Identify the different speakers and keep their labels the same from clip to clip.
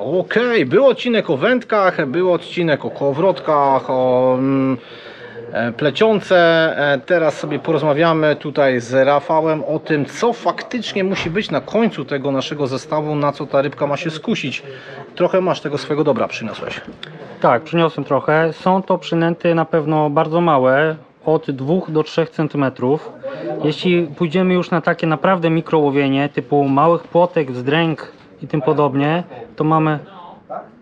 Speaker 1: okej, był odcinek o wędkach, był odcinek o kołowrotkach, o mm, e. E, Teraz sobie porozmawiamy tutaj z Rafałem o tym, co faktycznie musi być na końcu tego naszego zestawu, na co ta rybka ma się skusić. Trochę masz tego swojego dobra przyniosłeś.
Speaker 2: Tak, przyniosłem trochę. Są to przynęty na pewno bardzo małe, od 2 do 3 cm. Jeśli pójdziemy już na takie naprawdę mikrołowienie, typu małych płotek, wzdręg i tym podobnie, to mamy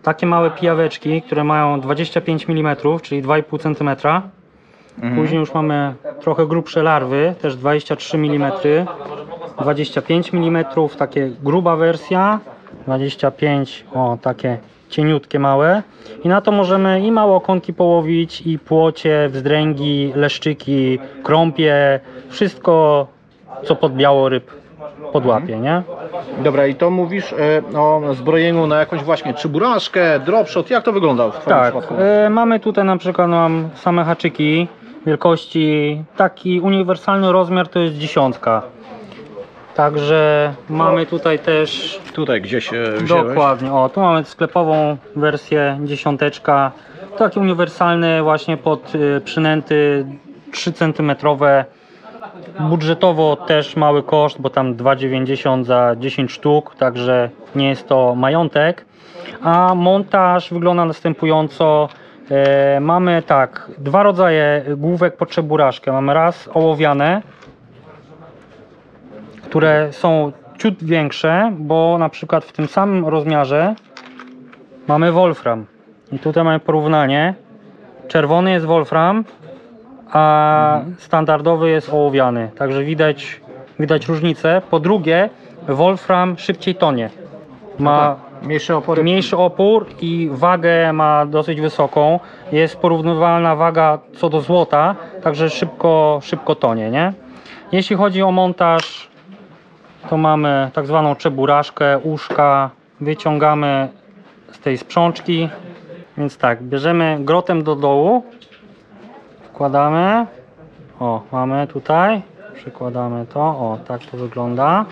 Speaker 2: takie małe pijaweczki, które mają 25 mm, czyli 2,5 cm. Później już mamy trochę grubsze larwy, też 23 mm, 25 mm, takie gruba wersja, 25, o takie cieniutkie małe. I na to możemy i małe okonki połowić, i płocie, wzdręgi, leszczyki, krąpie, wszystko co pod białoryb podłapie, nie?
Speaker 1: Dobra, i to mówisz e, o zbrojeniu na jakąś właśnie czyburaszkę, dropshot, jak to wygląda w Twoim
Speaker 2: Tak,
Speaker 1: przypadku?
Speaker 2: e, mamy tutaj na przykład mam same haczyki wielkości, taki uniwersalny rozmiar to jest dziesiątka. Także mamy tutaj też
Speaker 1: Tutaj gdzieś e, wziąłeś.
Speaker 2: Dokładnie, o tu mamy sklepową wersję dziesiąteczka, taki uniwersalny właśnie pod y, przynęty 3 cm. Budżetowo też mały koszt, bo tam 2,90 za 10 sztuk, także nie jest to majątek. A montaż wygląda następująco. E, mamy tak, dwa rodzaje główek pod czeburaszkę. Mamy raz ołowiane, które są ciut większe, bo na przykład w tym samym rozmiarze mamy Wolfram. I tutaj mamy porównanie. Czerwony jest Wolfram, a standardowy jest ołowiany. Także widać, widać różnicę. Po drugie, Wolfram szybciej tonie. Ma
Speaker 1: Mniejsze opory.
Speaker 2: mniejszy opór i wagę ma dosyć wysoką. Jest porównywalna waga co do złota, także szybko, szybko tonie, nie? Jeśli chodzi o montaż, to mamy tak zwaną czeburaszkę, uszka, wyciągamy z tej sprzączki. Więc tak, bierzemy grotem do dołu, wkładamy, o mamy tutaj, przykładamy to, o tak to wygląda.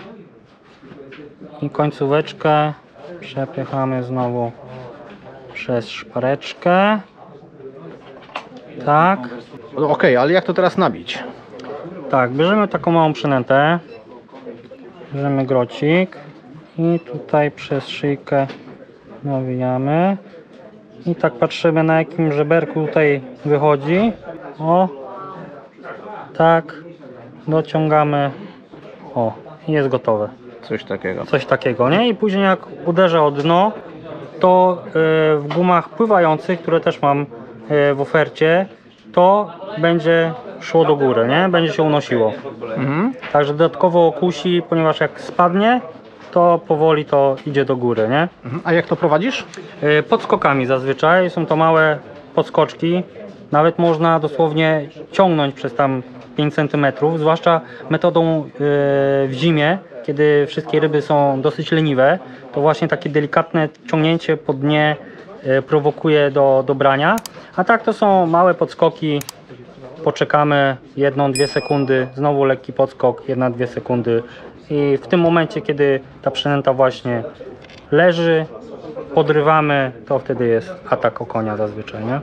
Speaker 2: I końcóweczkę przepychamy znowu przez szpareczkę. Tak,
Speaker 1: No, Okej, ale jak to teraz nabić?
Speaker 2: tak, bierzemy taką małą przynętę, bierzemy grocik i tutaj przez szyjkę nawijamy. I tak patrzymy na jakim żeberku tutaj wychodzi. O, tak, dociągamy. O, i jest gotowe.
Speaker 1: Coś takiego.
Speaker 2: coś takiego, nie? I później jak uderzę o dno, to e, w gumach pływających, które też mam e, w ofercie, to będzie szło do góry, nie? Będzie się unosiło.
Speaker 1: Mhm.
Speaker 2: Także dodatkowo kusi, ponieważ jak spadnie, to powoli to idzie do góry, nie?
Speaker 1: Mhm. A jak to prowadzisz?
Speaker 2: E, Podskokami zazwyczaj, są to małe podskoczki. Nawet można dosłownie ciągnąć przez tam 5 cm, zwłaszcza metodą e, w zimie, kiedy wszystkie ryby są dosyć leniwe, to właśnie takie delikatne ciągnięcie po dnie e, prowokuje do, do brania. A tak to są małe podskoki, poczekamy jedną, dwie sekundy, znowu lekki podskok, jedna, dwie sekundy i w tym momencie, kiedy ta przynęta właśnie leży, podrywamy, to wtedy jest atak o konia zazwyczaj, nie?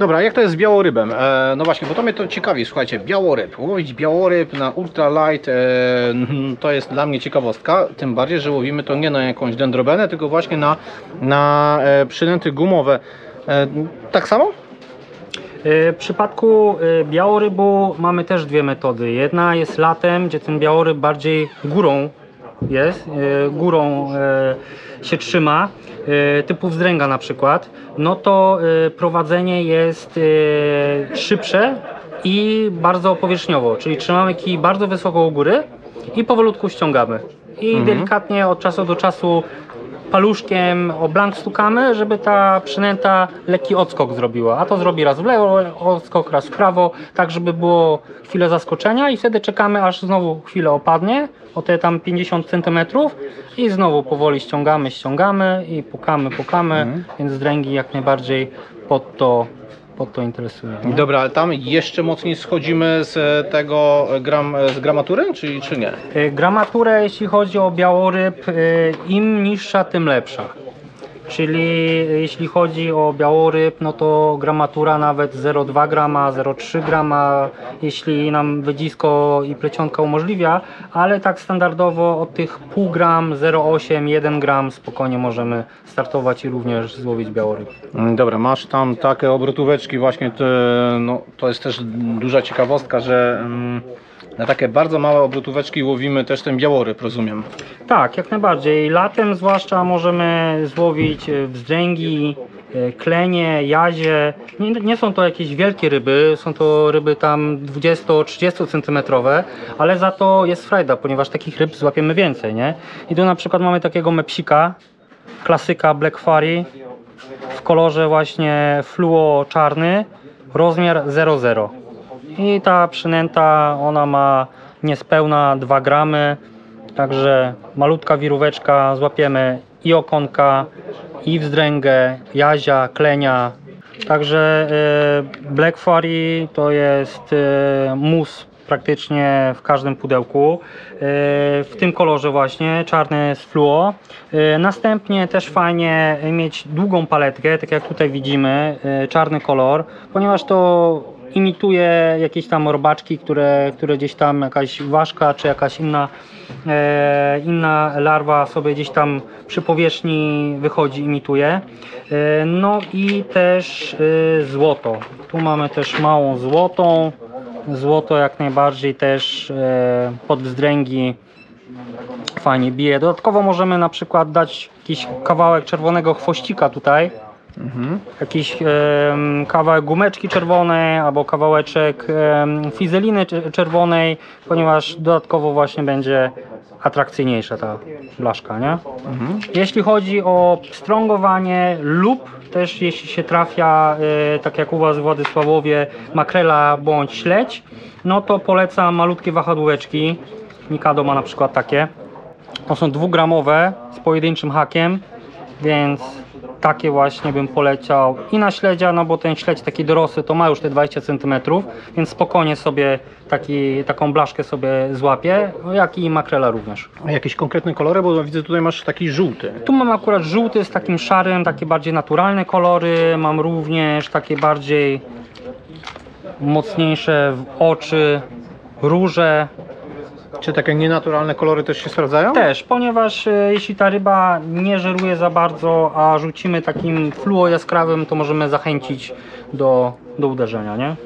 Speaker 1: Dobra, jak to jest z białorybem? E, no właśnie, bo to mnie to ciekawi, słuchajcie, białoryb. Łowić białoryb na ultralight e, to jest dla mnie ciekawostka, tym bardziej, że łowimy to nie na jakąś dendrobenę, tylko właśnie na, na e, przynęty gumowe. E, tak samo?
Speaker 2: W przypadku y, białorybu mamy też dwie metody. Jedna jest latem, gdzie ten białoryb bardziej górą jest, y, górą y, się trzyma, y, typu wzdręga na przykład. No to prowadzenie jest szybsze i bardzo powierzchniowo, czyli trzymamy kij bardzo wysoko u góry i powolutku ściągamy. I delikatnie od czasu do czasu paluszkiem o blank stukamy, żeby ta przynęta lekki odskok zrobiła. A to zrobi raz w lewo, odskok raz w prawo, tak żeby było chwilę zaskoczenia i wtedy czekamy aż znowu chwilę opadnie, o te tam 50 cm i znowu powoli ściągamy, ściągamy i pukamy, pukamy, więc dręgi jak najbardziej pod to, to interesuje. nie?
Speaker 1: Dobra, ale tam jeszcze mocniej schodzimy z e, tego e, gram, e, z gramatury, czy, czy nie?
Speaker 2: Y, Gramaturę, jeśli chodzi o białoryb, im niższa, tym lepsza. Czyli jeśli chodzi o białoryb, no to gramatura nawet 0,2 grama, 0,3 grama, jeśli nam wydzisko i plecionka umożliwia, ale tak standardowo od tych pół gram, 0,8, 1 gram spokojnie możemy startować i również złowić białoryb.
Speaker 1: Mm, Dobra, masz tam takie obrotóweczki właśnie, te, no, to jest też duża ciekawostka, że mm, na takie bardzo małe obrotóweczki łowimy też ten białoryb, rozumiem.
Speaker 2: Tak, jak najbardziej. Latem zwłaszcza możemy złowić e, wzdrzęgi, e, klenie, jazie. Nie, nie są to jakieś wielkie ryby, są to ryby tam 20-30 centymetrowe, ale za to jest frajda, ponieważ takich ryb złapiemy więcej, nie? I tu na przykład mamy takiego mepsika, klasyka Black Fairy w kolorze właśnie fluo czarny, rozmiar 00. I ta przynęta, ona ma niespełna 2 gramy, także malutka wiróweczka, złapiemy i okonka, i wzdręgę, jazia, klenia. Także e, Black Fairy to jest e, mus praktycznie w każdym pudełku, e, w tym kolorze właśnie, czarny z fluo. Następnie też fajnie mieć długą paletkę, tak jak tutaj widzimy, czarny kolor, ponieważ to imituje jakieś tam robaczki, które, które gdzieś tam jakaś ważka czy jakaś inna, e, inna larwa sobie gdzieś tam przy powierzchni wychodzi, imituje. E, no i też e, złoto. Tu mamy też małą złotą. Złoto jak najbardziej też e, pod wzdręgi fajnie bije. Dodatkowo możemy na przykład dać jakiś kawałek czerwonego chwościka tutaj jakiś em, kawałek gumeczki czerwonej albo kawałeczek em, fizeliny cze- czerwonej, ponieważ dodatkowo właśnie będzie atrakcyjniejsza ta blaszka, nie? Jeśli chodzi o strągowanie lub też jeśli się trafia, e, tak jak u Was w Władysławowie, makrela bądź śledź, no to polecam malutkie wahadłóweczki. Mikado ma na przykład takie. To są dwugramowe z pojedynczym hakiem, więc takie właśnie bym poleciał i na śledzia, no bo ten śledź taki dorosły to ma już te 20 cm, więc spokojnie sobie taki, taką blaszkę sobie złapie, jak i makrela również.
Speaker 1: A jakieś konkretne kolory, bo widzę tutaj masz taki żółty.
Speaker 2: Tu mam akurat żółty z takim szarym, takie bardziej naturalne kolory, mam również takie bardziej mocniejsze w oczy, róże,
Speaker 1: Czy takie nienaturalne kolory też się sprawdzają?
Speaker 2: Też, ponieważ e, jeśli ta ryba nie żeruje za bardzo, a rzucimy takim fluo jaskrawym, to możemy zachęcić do, do uderzenia, nie?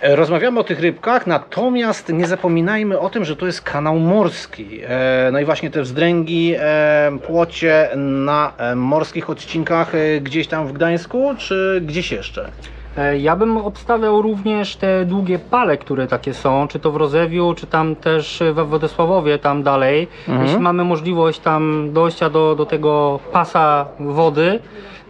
Speaker 1: E, Rozmawiamy o tych rybkach, natomiast nie zapominajmy o tym, że to jest kanał morski. E, No i właśnie te wzdręgi, e, płocie na e, morskich odcinkach e, gdzieś tam w Gdańsku, czy gdzieś jeszcze?
Speaker 2: E, Ja bym obstawiał również te długie pale, które takie są, czy to w Rozewiu, czy tam też we Władysławowie, tam dalej.
Speaker 1: Mhm.
Speaker 2: Jeśli mamy możliwość tam dojścia do, do tego pasa wody,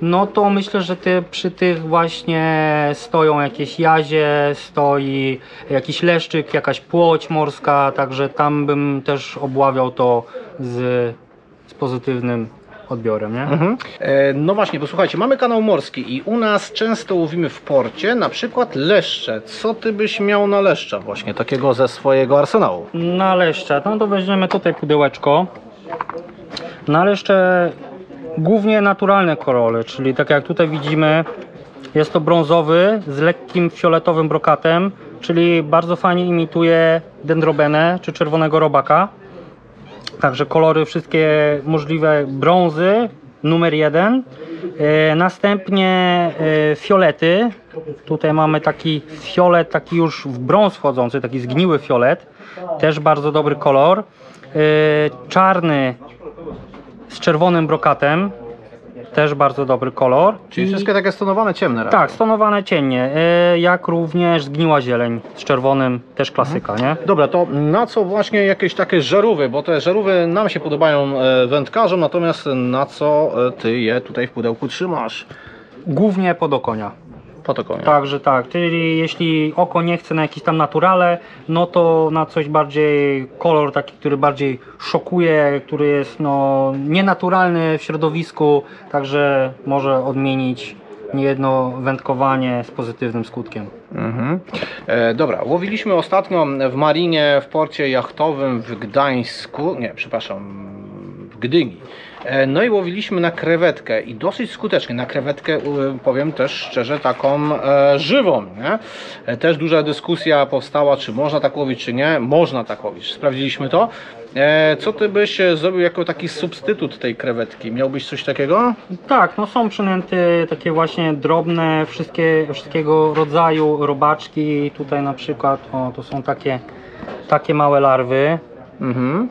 Speaker 2: no to myślę, że ty, przy tych właśnie stoją jakieś jazie, stoi jakiś leszczyk, jakaś płoć morska, także tam bym też obławiał to z, z pozytywnym odbiorem, nie?
Speaker 1: Mhm. E, No właśnie, bo słuchajcie, mamy kanał morski i u nas często łowimy w porcie na przykład leszcze. Co ty byś miał na leszcza właśnie, takiego ze swojego arsenału?
Speaker 2: Na leszcze, no to weźmiemy tutaj pudełeczko. Na leszcze głównie naturalne kolory, czyli tak jak tutaj widzimy, jest to brązowy z lekkim fioletowym brokatem, czyli bardzo fajnie imituje dendrobenę czy czerwonego robaka. Także kolory wszystkie możliwe brązy, numer jeden. E, następnie e, fiolety. Tutaj mamy taki fiolet, taki już w brąz wchodzący, taki zgniły fiolet. Też bardzo dobry kolor. E, czarny z czerwonym brokatem. Też bardzo dobry kolor.
Speaker 1: Czyli
Speaker 2: I-
Speaker 1: wszystkie takie stonowane ciemne raczej.
Speaker 2: tak, stonowane cienie, e, jak również zgniła zieleń z czerwonym, też klasyka, nie?
Speaker 1: Dobra, to na co właśnie jakieś takie żarówy, bo te żarówy nam się podobają e, wędkarzom, natomiast na co e, ty je tutaj w pudełku trzymasz?
Speaker 2: Głównie pod okonia. Także tak, czyli jeśli oko nie chce na jakieś tam naturale, no to na coś bardziej kolor taki, który bardziej szokuje, który jest no nienaturalny w środowisku, także może odmienić niejedno wędkowanie z pozytywnym skutkiem.
Speaker 1: Mhm. E, dobra, łowiliśmy ostatnio w marinie w porcie jachtowym w Gdańsku, nie, przepraszam, w Gdyni. E, No i łowiliśmy na krewetkę i dosyć skutecznie. Na krewetkę, powiem też szczerze, taką e, żywą. Nie? E, Też duża dyskusja powstała, czy można tak łowić, czy nie. Można tak łowić. Sprawdziliśmy to. Co ty byś zrobił jako taki substytut tej krewetki? Miałbyś coś takiego?
Speaker 2: Tak, no są przynęty takie właśnie drobne, wszystkie, wszystkiego rodzaju robaczki. Tutaj na przykład, o, to są takie, takie małe larwy,
Speaker 1: Mhm.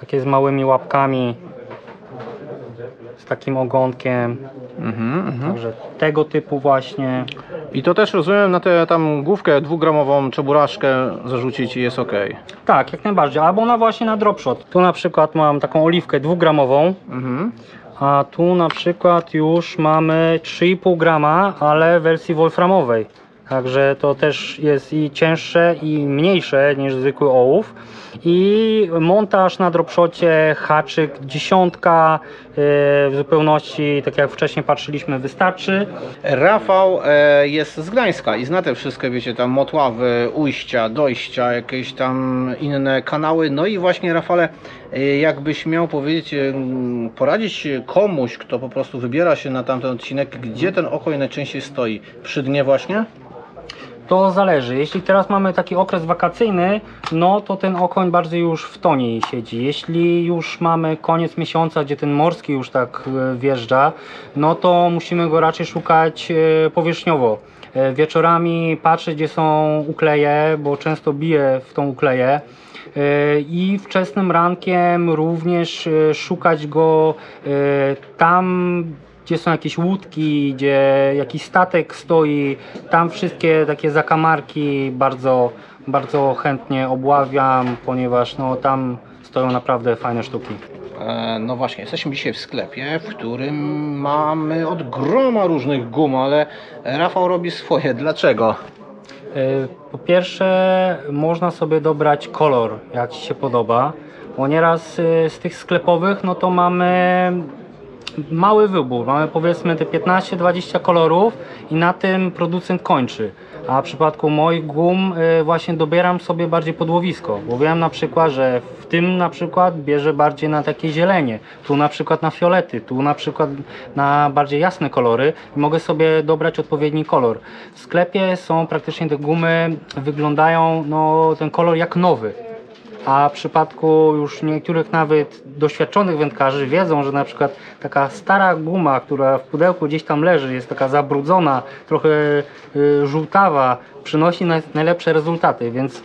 Speaker 2: takie z małymi łapkami, z takim ogonkiem.
Speaker 1: Mhm, mhm.
Speaker 2: Także tego typu właśnie.
Speaker 1: I to też rozumiem na tę tam główkę dwugramową czeburaszkę zarzucić i jest ok.
Speaker 2: Tak, jak najbardziej. Albo na właśnie na dropshot. Tu na przykład mam taką oliwkę dwugramową,
Speaker 1: Mhm.
Speaker 2: a tu na przykład już mamy 3,5 grama, ale w wersji wolframowej. Także to też jest i cięższe i mniejsze niż zwykły ołów. I montaż na dropshocie, haczyk, dziesiątka yy, w zupełności, tak jak wcześniej patrzyliśmy, wystarczy.
Speaker 1: Rafał e, jest z Gdańska i zna te wszystkie, wiecie, tam motławy, ujścia, dojścia, jakieś tam inne kanały. No i właśnie Rafale, e, jakbyś miał powiedzieć, e, poradzić komuś, kto po prostu wybiera się na tamten odcinek, gdzie ten okoń najczęściej stoi? Przy dnie właśnie?
Speaker 2: To zależy. Jeśli teraz mamy taki okres wakacyjny, no to ten okoń bardziej już w tonie siedzi. Jeśli już mamy koniec miesiąca, gdzie ten morski już tak e, wjeżdża, no to musimy go raczej szukać e, powierzchniowo. E, Wieczorami patrzeć, gdzie są ukleje, bo często bije w tą ukleję. I wczesnym rankiem również szukać go tam, gdzie są jakieś łódki, gdzie jakiś statek stoi, tam wszystkie takie zakamarki bardzo, bardzo chętnie obławiam, ponieważ no, tam stoją naprawdę fajne sztuki.
Speaker 1: E, No właśnie, jesteśmy dzisiaj w sklepie, w którym mamy od groma różnych gum, ale Rafał robi swoje. Dlaczego?
Speaker 2: E, Po pierwsze, można sobie dobrać kolor, jak Ci się podoba, bo nieraz e, z tych sklepowych, no to mamy mały wybór. Mamy powiedzmy te 15-20 kolorów i na tym producent kończy. A w przypadku moich gum y, właśnie dobieram sobie bardziej podłowisko, bo wiem na przykład, że w tym na przykład bierze bardziej na takie zielenie, tu na przykład na fiolety, tu na przykład na bardziej jasne kolory i mogę sobie dobrać odpowiedni kolor. W sklepie są praktycznie te gumy, wyglądają no ten kolor jak nowy. A w przypadku już niektórych nawet doświadczonych wędkarzy wiedzą, że na przykład taka stara guma, która w pudełku gdzieś tam leży, jest taka zabrudzona, trochę y, żółtawa, przynosi naj, najlepsze rezultaty, więc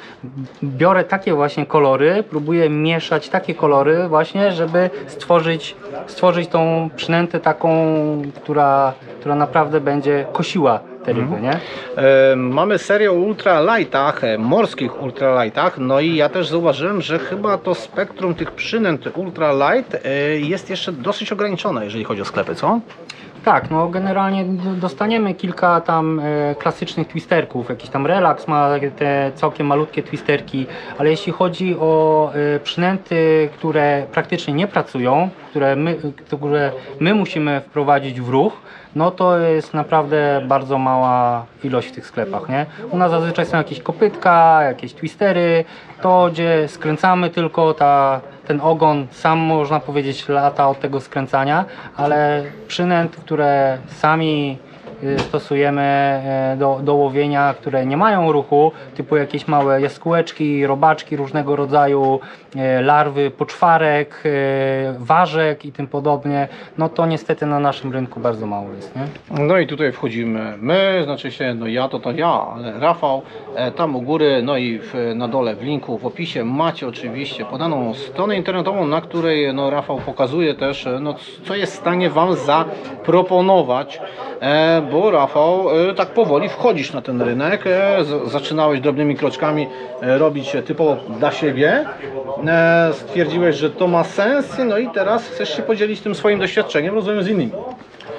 Speaker 2: biorę takie właśnie kolory, próbuję mieszać takie kolory właśnie, żeby stworzyć, stworzyć tą przynętę taką, która, która naprawdę będzie kosiła ryby, nie?
Speaker 1: E, Mamy serię o ultralightach, e, morskich ultralightach, no i ja też zauważyłem, że chyba to spektrum tych przynęt ultralight e, jest jeszcze dosyć ograniczone, jeżeli chodzi o sklepy, co?
Speaker 2: Tak, no generalnie dostaniemy kilka tam e, klasycznych twisterków, jakiś tam relaks ma te całkiem malutkie twisterki, ale jeśli chodzi o e, przynęty, które praktycznie nie pracują, które my, które my musimy wprowadzić w ruch, no to jest naprawdę bardzo mała ilość w tych sklepach, nie? U nas zazwyczaj są jakieś kopytka, jakieś twistery, to gdzie skręcamy tylko ta, ten ogon sam można powiedzieć lata od tego skręcania, ale przynęt, które sami stosujemy e, do, do łowienia, które nie mają ruchu, typu jakieś małe jaskółeczki, robaczki różnego rodzaju, e, larwy, poczwarek, ważek i tym podobnie, no to niestety na naszym rynku bardzo mało jest, nie?
Speaker 1: No i tutaj wchodzimy my, znaczy się, no ja to to ja, ale Rafał, e, tam u góry, no i w, na dole w linku, w opisie macie oczywiście podaną stronę internetową, na której no Rafał pokazuje też, e, no co jest w stanie Wam zaproponować, e, bo Rafał e, tak powoli wchodzisz na ten rynek, e, zaczynałeś drobnymi kroczkami e, robić typowo dla siebie, stwierdziłeś, że to ma sens, no i teraz chcesz się podzielić tym swoim doświadczeniem, rozumiem, z innymi.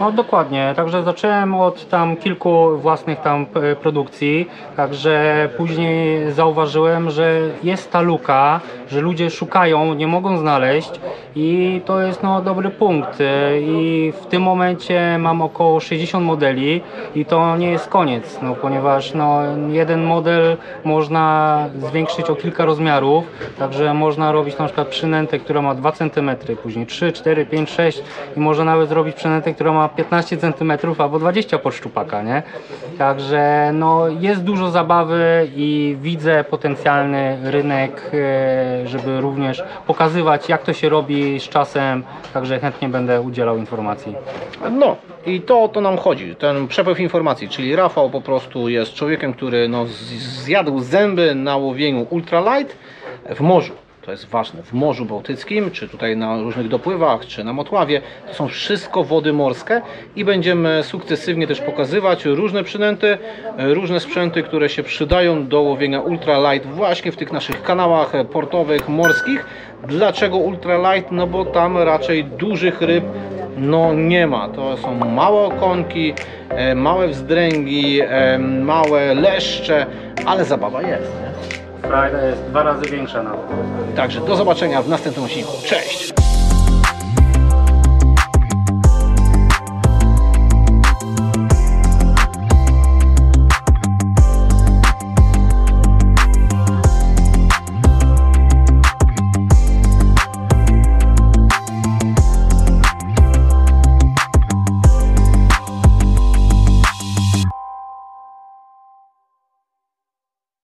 Speaker 2: No dokładnie, także zacząłem od tam kilku własnych tam e, produkcji, także później zauważyłem, że jest ta luka, że ludzie szukają, nie mogą znaleźć. I to jest no dobry punkt. E, i w tym momencie mam około 60 modeli i to nie jest koniec, no ponieważ no jeden model można zwiększyć o kilka rozmiarów, także można robić na przykład przynętę, która ma 2 cm, później 3, 4, 5, 6 i można nawet zrobić przynętę, która ma 15 cm albo 20 pod szczupaka, nie? Także no jest dużo zabawy i widzę potencjalny rynek, e, żeby również pokazywać jak to się robi z czasem, także chętnie będę udzielał informacji.
Speaker 1: No i to o to nam chodzi, ten przepływ informacji, czyli Rafał po prostu jest człowiekiem, który no, zjadł zęby na łowieniu ultralight w morzu. To jest ważne, w Morzu Bałtyckim, czy tutaj na różnych dopływach, czy na Motławie, to są wszystko wody morskie i będziemy sukcesywnie też pokazywać różne przynęty, różne sprzęty, które się przydają do łowienia ultralight właśnie w tych naszych kanałach portowych, morskich. Dlaczego ultralight? No bo tam raczej dużych ryb no nie ma. To są małe okonki, e, małe wzdręgi, e, małe leszcze, ale zabawa jest. Nie?
Speaker 2: Frajda jest dwa razy większa nawet.
Speaker 1: Także do zobaczenia w następnym odcinku. Cześć!